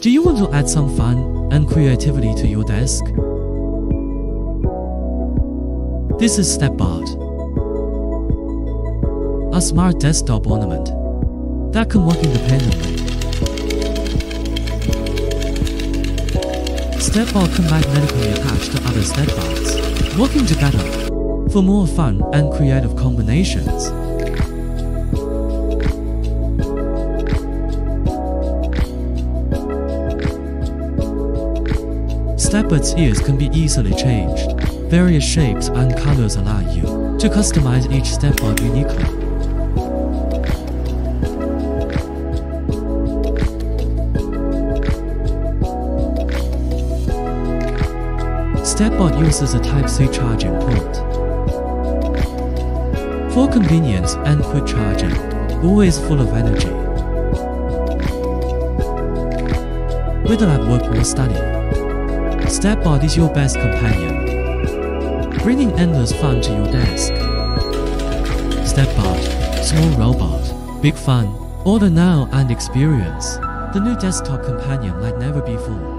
Do you want to add some fun and creativity to your desk? This is StepBot, a smart desktop ornament that can work independently. StepBot can magnetically attach to other StepBots, working together for more fun and creative combinations. Stepbot's ears can be easily changed. Various shapes and colors allow you to customize each Stepbot uniquely. Stepbot uses a Type-C charging port. For convenience and quick charging, always full of energy. Whether at work or study, Stepbot is your best companion, bringing endless fun to your desk. Stepbot, small robot, big fun. Order now and experience the new desktop companion like never before.